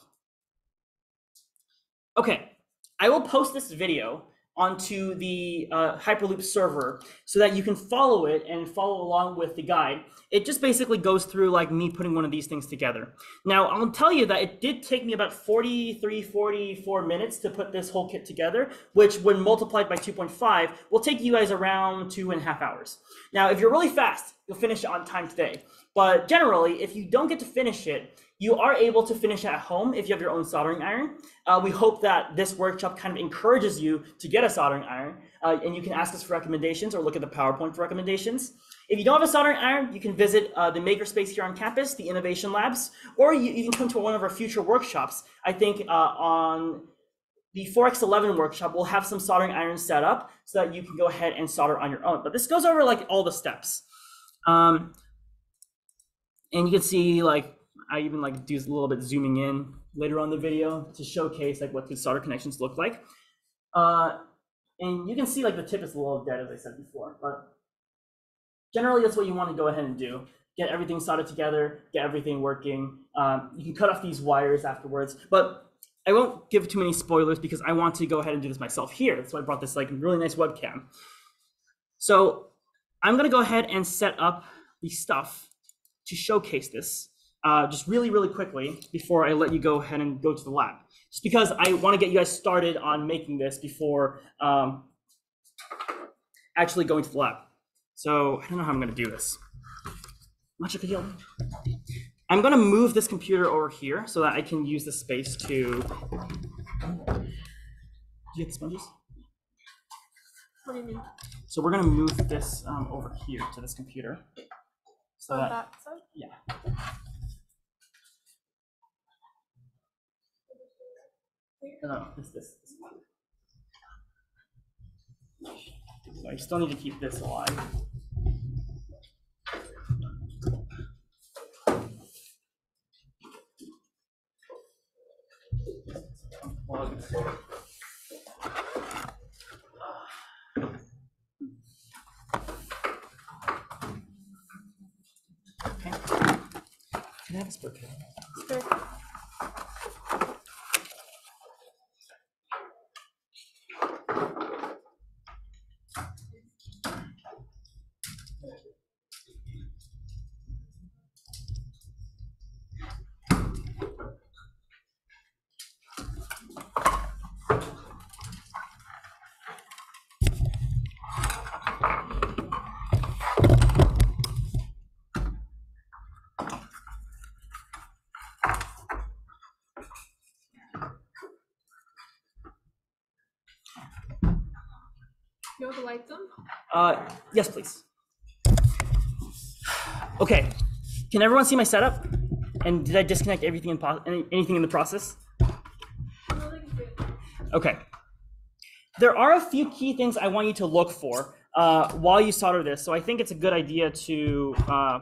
Okay, I will post this video onto the uh, Hyperloop server so that you can follow it and follow along with the guide. It just basically goes through like me putting one of these things together. Now, I'll tell you that it did take me about 43, 44 minutes to put this whole kit together, which when multiplied by 2.5 will take you guys around two and a half hours. Now, if you're really fast, you'll finish it on time today. But generally, if you don't get to finish it, you are able to finish at home if you have your own soldering iron. Uh, we hope that this workshop kind of encourages you to get a soldering iron, uh, and you can ask us for recommendations or look at the PowerPoint for recommendations. If you don't have a soldering iron, you can visit uh, the makerspace here on campus, the innovation labs, or you, you, can come to one of our future workshops. I think uh, on the 4x11 workshop, we'll have some soldering irons set up so that you can go ahead and solder on your own. But this goes over like all the steps. Um, and you can see like I even like do a little bit zooming in later on the video to showcase like what the solder connections look like. Uh, and you can see like the tip is a little dead as I said before, but generally that's what you want to go ahead and do. Get everything soldered together, get everything working. Um, you can cut off these wires afterwards, but I won't give too many spoilers because I want to go ahead and do this myself here. That's why I brought this like really nice webcam. So I'm gonna go ahead and set up the stuff to showcase this uh, just really, really quickly before I let you go ahead and go to the lab. Just because I want to get you guys started on making this before um, actually going to the lab. So I don't know how I'm going to do this. Much of a deal. I'm going to move this computer over here so that I can use the space to. Do you get the sponges? What do you mean? So we're going to move this um, over here to this computer. So that, that side? yeah. No, no, this, this, this. So I still need to keep this alive. Unplug. Okay. Can I have a split pen? Sure. You want the lights on? Uh, yes, please. Okay, can everyone see my setup? And did I disconnect everything in po- any, anything in the process? Okay. There are a few key things I want you to look for uh, while you solder this. So I think it's a good idea to, uh,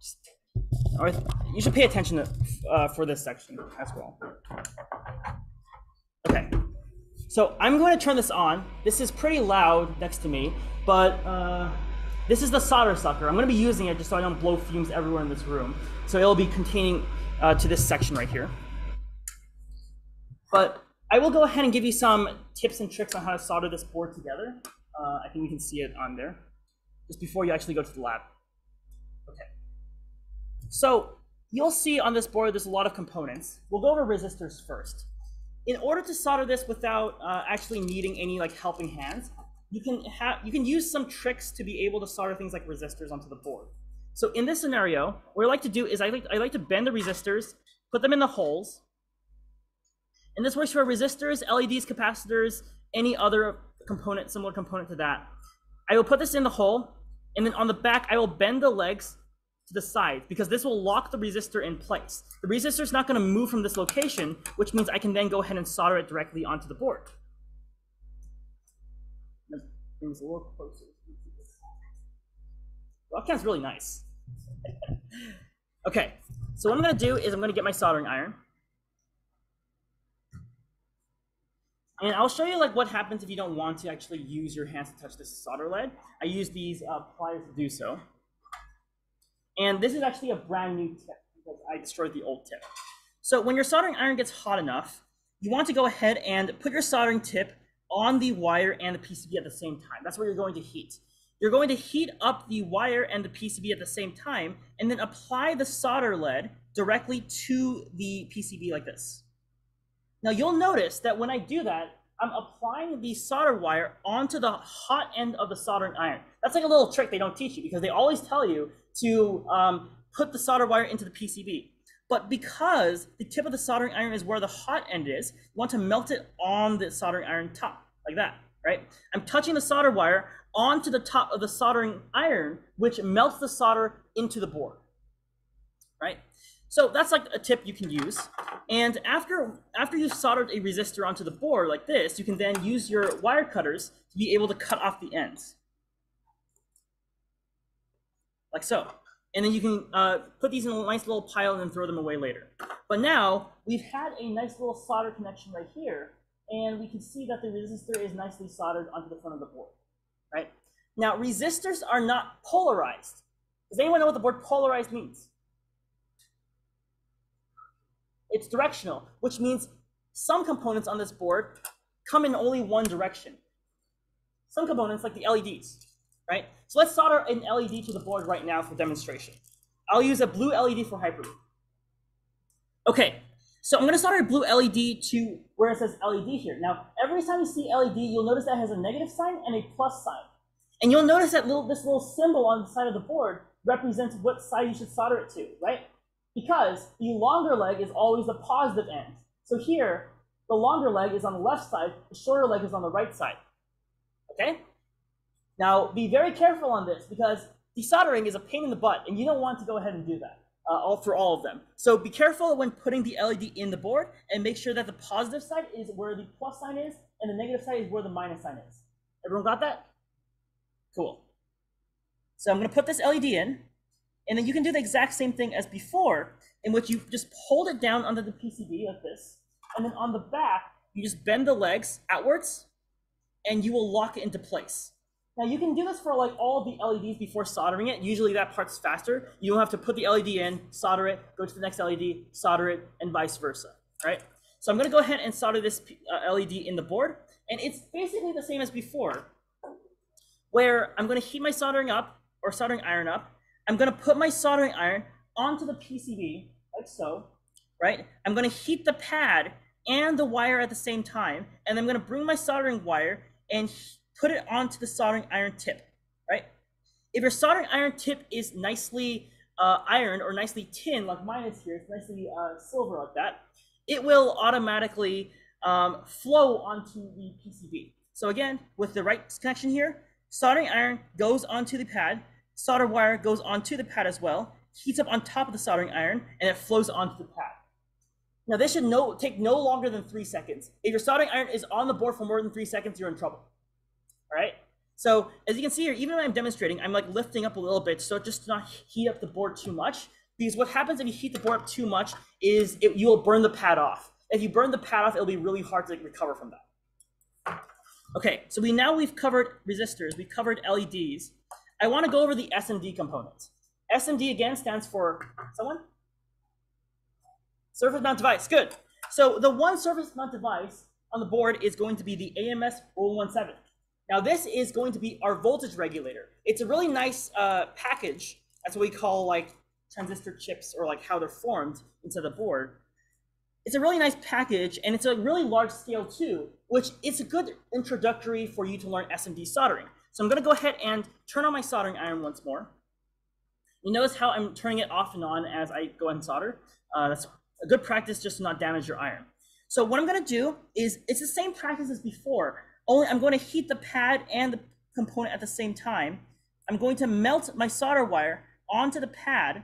s- or you should pay attention to, uh, for this section as well. So I'm going to turn this on. This is pretty loud next to me, but uh, this is the solder sucker. I'm going to be using it just so I don't blow fumes everywhere in this room. So it'll be containing uh, to this section right here. But I will go ahead and give you some tips and tricks on how to solder this board together. Uh, I think you can see it on there, just before you actually go to the lab. Okay. So you'll see on this board there's a lot of components. We'll go over resistors first. In order to solder this without uh, actually needing any like helping hands, you can have you can use some tricks to be able to solder things like resistors onto the board. So in this scenario, what I like to do is I like I like to bend the resistors, put them in the holes, and this works for resistors, LEDs, capacitors, any other component, similar component to that. I will put this in the hole, and then on the back, I will bend the legs to the sides because this will lock the resistor in place. The resistor is not going to move from this location, which means I can then go ahead and solder it directly onto the board. This a little closer. Webcam's really nice. [LAUGHS] okay, so what I'm going to do is I'm going to get my soldering iron. And I'll show you like what happens if you don't want to actually use your hands to touch this solder lead. I use these uh, pliers to do so. And this is actually a brand new tip because I destroyed the old tip. So when your soldering iron gets hot enough, you want to go ahead and put your soldering tip on the wire and the PCB at the same time. That's where you're going to heat. You're going to heat up the wire and the PCB at the same time and then apply the solder lead directly to the PCB like this. Now you'll notice that when I do that, I'm applying the solder wire onto the hot end of the soldering iron. That's like a little trick they don't teach you because they always tell you to um, put the solder wire into the PCB. But because the tip of the soldering iron is where the hot end is, you want to melt it on the soldering iron top, like that, right? I'm touching the solder wire onto the top of the soldering iron, which melts the solder into the board, right? So that's like a tip you can use. And after, after you've soldered a resistor onto the board like this, you can then use your wire cutters to be able to cut off the ends. Like so. And then you can uh, put these in a nice little pile and then throw them away later. But now we've had a nice little solder connection right here, and we can see that the resistor is nicely soldered onto the front of the board, right? Now resistors are not polarized. Does anyone know what the word polarized means? It's directional, which means some components on this board come in only one direction. Some components, like the LEDs, right? So let's solder an LED to the board right now for demonstration. I'll use a blue LED for Hyper-V. Okay, so I'm going to solder a blue LED to where it says LED here. Now, every time you see LED, you'll notice that has a negative sign and a plus sign. And you'll notice that little, this little symbol on the side of the board represents what side you should solder it to, right? Because the longer leg is always the positive end. So here, the longer leg is on the left side, the shorter leg is on the right side. Okay? Now, be very careful on this because desoldering is a pain in the butt, and you don't want to go ahead and do that uh, all for all of them. So be careful when putting the LED in the board, and make sure that the positive side is where the plus sign is, and the negative side is where the minus sign is. Everyone got that? Cool. So I'm going to put this LED in, and then you can do the exact same thing as before, in which you just hold it down under the PCB like this. And then on the back, you just bend the legs outwards and you will lock it into place. Now you can do this for like all the LEDs before soldering it. Usually that part's faster. You don't have to put the LED in, solder it, go to the next LED, solder it, and vice versa, right? So I'm gonna go ahead and solder this uh, LED in the board. And it's basically the same as before, where I'm gonna heat my soldering up, or soldering iron up, I'm to put my soldering iron onto the PCB, like so, right? I'm to heat the pad and the wire at the same time, and I'm to bring my soldering wire and put it onto the soldering iron tip, right? If your soldering iron tip is nicely uh, ironed or nicely tin, like mine is here, it's nicely uh, silver like that, it will automatically um, flow onto the PCB. So again, with the right connection here, soldering iron goes onto the pad, solder wire goes onto the pad as well, heats up on top of the soldering iron, and it flows onto the pad. Now this should no, take no longer than three seconds. If your soldering iron is on the board for more than three seconds, you're in trouble. All right? So as you can see here, even when I'm demonstrating, I'm like lifting up a little bit so just to not heat up the board too much. Because what happens if you heat the board up too much is it, you will burn the pad off. If you burn the pad off, it'll be really hard to recover from that. Okay, so we now we've covered resistors, we covered LEDs. I want to go over the SMD components. SMD again stands for someone? Surface mount device. Good. So the one surface mount device on the board is going to be the AMS 017. Now this is going to be our voltage regulator. It's a really nice uh, package. That's what we call like transistor chips or like how they're formed into the board. It's a really nice package and it's a really large scale too, which is a good introductory for you to learn SMD soldering. So I'm gonna go ahead and turn on my soldering iron once more. You notice how I'm turning it off and on as I go and solder. Uh, that's a good practice just to not damage your iron. So what I'm gonna do is, it's the same practice as before, only I'm going to heat the pad and the component at the same time. I'm going to melt my solder wire onto the pad.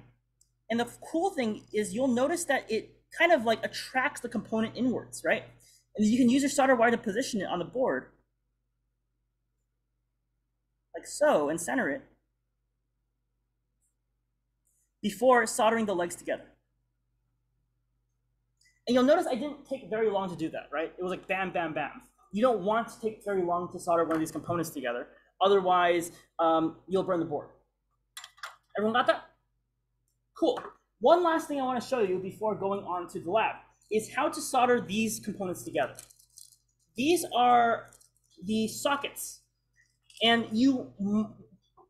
And the cool thing is you'll notice that it kind of like attracts the component inwards, right? And you can use your solder wire to position it on the board. Like so, and center it. Before soldering the legs together. And you'll notice I didn't take very long to do that, right? It was like bam, bam, bam. You don't want to take very long to solder one of these components together. Otherwise, um, you'll burn the board. Everyone got that? Cool. One last thing I want to show you before going on to the lab is how to solder these components together. These are the sockets. And you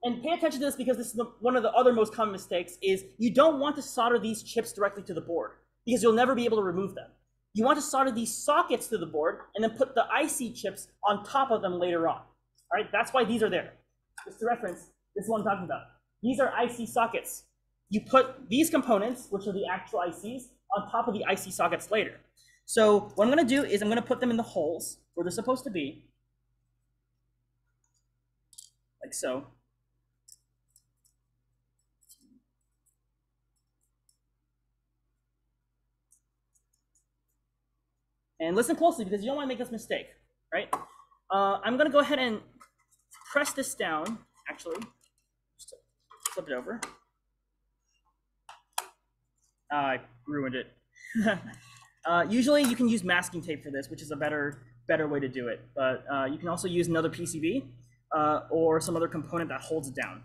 and pay attention to this because this is the, one of the other most common mistakes is you don't want to solder these chips directly to the board because you'll never be able to remove them. You want to solder these sockets to the board and then put the IC chips on top of them later on. All right, that's why these are there. Just to reference, this is what I'm talking about. These are IC sockets. You put these components, which are the actual ICs, on top of the IC sockets later. So what I'm going to do is I'm going to put them in the holes where they're supposed to be, like so. And listen closely because you don't want to make this mistake, right? Uh, I'm going to go ahead and press this down, actually. Just flip it over. I ruined it. [LAUGHS] uh, usually you can use masking tape for this, which is a better better way to do it. But uh, you can also use another PCB uh, or some other component that holds it down.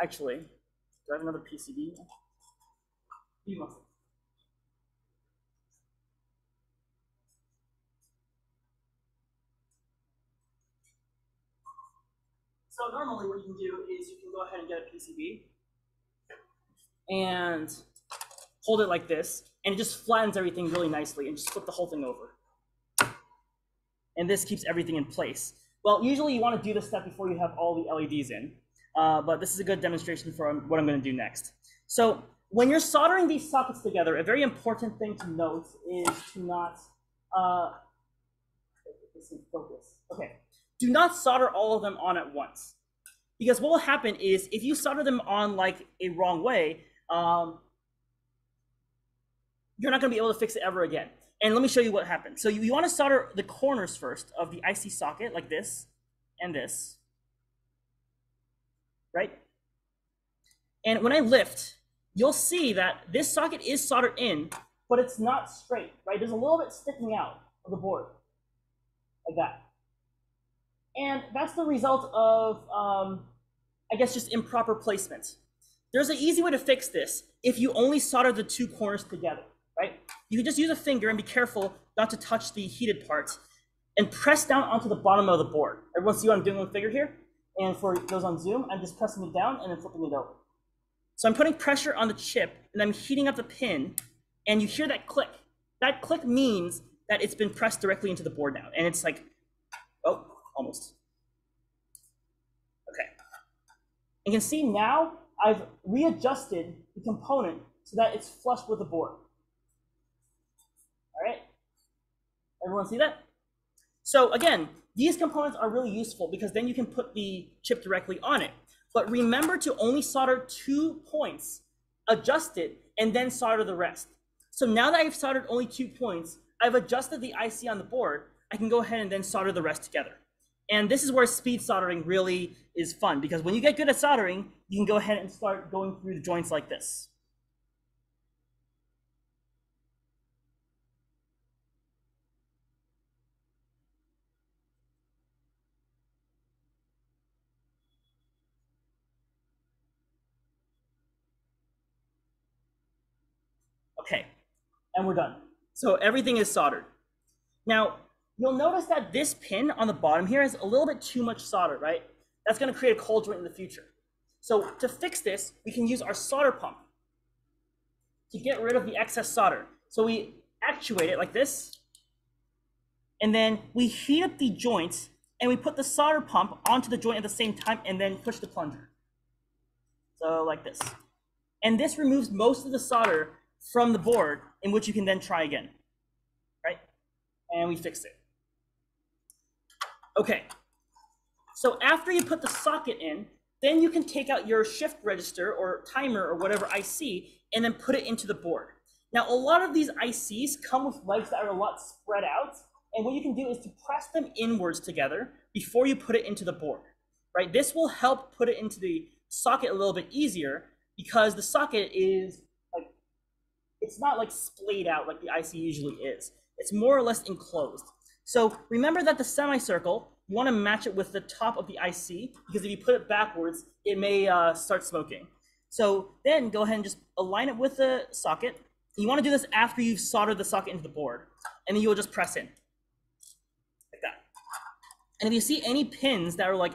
Actually, do I have another PCB? You must. So normally what you can do is you can go ahead and get a PCB and hold it like this, and it just flattens everything really nicely, and just flip the whole thing over. And this keeps everything in place. Well, usually you want to do this step before you have all the LEDs in, uh, but this is a good demonstration for what I'm going to do next. So when you're soldering these sockets together, a very important thing to note is to not, uh, focus. Okay, do not solder all of them on at once. Because what will happen is if you solder them on like a wrong way, um, you're not going to be able to fix it ever again. And let me show you what happens. So you, you want to solder the corners first of the IC socket like this and this, right? And when I lift, you'll see that this socket is soldered in, but it's not straight, right? There's a little bit sticking out of the board, like that. And that's the result of, um, I guess, just improper placement. There's an easy way to fix this if you only solder the two corners together? You can just use a finger and be careful not to touch the heated parts and press down onto the bottom of the board. Everyone see what I'm doing with finger here? And for those on Zoom, I'm just pressing it down and then flipping it over. So I'm putting pressure on the chip and I'm heating up the pin and you hear that click. That click means that it's been pressed directly into the board now. And it's like, oh, almost. Okay. You can see now I've readjusted the component so that it's flush with the board. All right. Everyone see that? So again, these components are really useful because then you can put the chip directly on it. But remember to only solder two points, adjust it, and then solder the rest. So now that I've soldered only two points, I've adjusted the IC on the board, I can go ahead and then solder the rest together. And this is where speed soldering really is fun because when you get good at soldering, you can go ahead and start going through the joints like this. And we're done. So everything is soldered. Now, you'll notice that this pin on the bottom here has a little bit too much solder, right? That's gonna create a cold joint in the future. So to fix this, we can use our solder pump to get rid of the excess solder. So we actuate it like this, and then we heat up the joint and we put the solder pump onto the joint at the same time and then push the plunger. So like this. And this removes most of the solder from the board in which you can then try again, right? And we fixed it. Okay, so after you put the socket in, then you can take out your shift register or timer or whatever IC and then put it into the board. Now, a lot of these ICs come with legs that are a lot spread out, and what you can do is to press them inwards together before you put it into the board, right? This will help put it into the socket a little bit easier because the socket is it's not like splayed out like the IC usually is. It's more or less enclosed. So remember that the semicircle, you want to match it with the top of the IC because if you put it backwards, it may uh, start smoking. So then go ahead and just align it with the socket. You want to do this after you've soldered the socket into the board, and then you will just press in like that. And if you see any pins that are like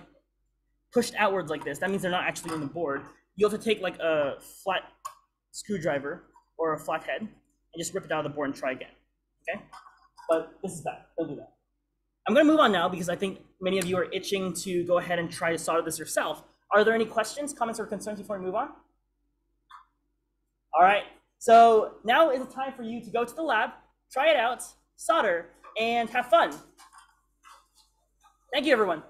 pushed outwards like this, that means they're not actually in the board. You'll have to take like a flat screwdriver or a flat head and just rip it out of the board and try again. Okay? But this is bad. Don't do that. I'm going to move on now because I think many of you are itching to go ahead and try to solder this yourself. Are there any questions, comments, or concerns before we move on? All right. So now is the time for you to go to the lab, try it out, solder, and have fun. Thank you, everyone.